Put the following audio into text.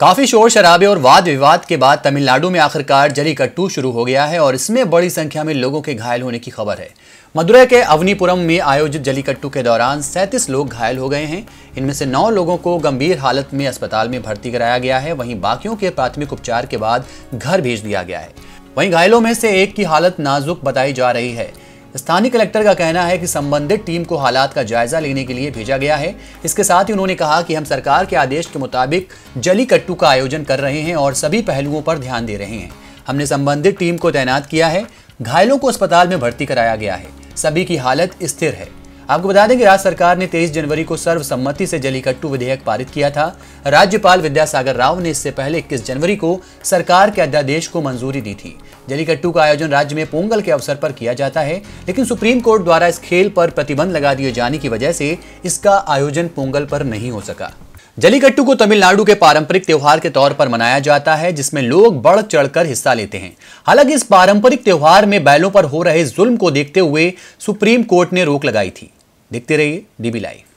काफ़ी शोर शराबे और वाद विवाद के बाद तमिलनाडु में आखिरकार जलीकट्टू शुरू हो गया है और इसमें बड़ी संख्या में लोगों के घायल होने की खबर है। मदुरै के अवनीपुरम में आयोजित जलीकट्टू के दौरान सैंतीस लोग घायल हो गए हैं। इनमें से नौ लोगों को गंभीर हालत में अस्पताल में भर्ती कराया गया है। वहीं बाकियों के प्राथमिक उपचार के बाद घर भेज दिया गया है। वहीं घायलों में से एक की हालत नाजुक बताई जा रही है। स्थानीय कलेक्टर का कहना है कि संबंधित टीम को हालात का जायजा लेने के लिए भेजा गया है। इसके साथ ही उन्होंने कहा कि हम सरकार के आदेश के मुताबिक जलीकट्टू का आयोजन कर रहे हैं और सभी पहलुओं पर ध्यान दे रहे हैं। हमने संबंधित टीम को तैनात किया है। घायलों को अस्पताल में भर्ती कराया गया है। सभी की हालत स्थिर है। आपको बता दें कि राज्य सरकार ने 23 जनवरी को सर्वसम्मति से जलीकट्टू विधेयक पारित किया था। राज्यपाल विद्यासागर राव ने इससे पहले 21 जनवरी को सरकार के अध्यादेश को मंजूरी दी थी। जलीकट्टू का आयोजन राज्य में पोंगल के अवसर पर किया जाता है, लेकिन सुप्रीम कोर्ट द्वारा इस खेल पर प्रतिबंध लगा दिए जाने की वजह से इसका आयोजन पोंगल पर नहीं हो सका। जलीकट्टू को तमिलनाडु के पारंपरिक त्योहार के तौर पर मनाया जाता है, जिसमें लोग बढ़ चढ़कर हिस्सा लेते हैं। हालाँकि इस पारंपरिक त्योहार में बैलों पर हो रहे जुल्म को देखते हुए सुप्रीम कोर्ट ने रोक लगाई थी। देखते रहिए डीबी लाइव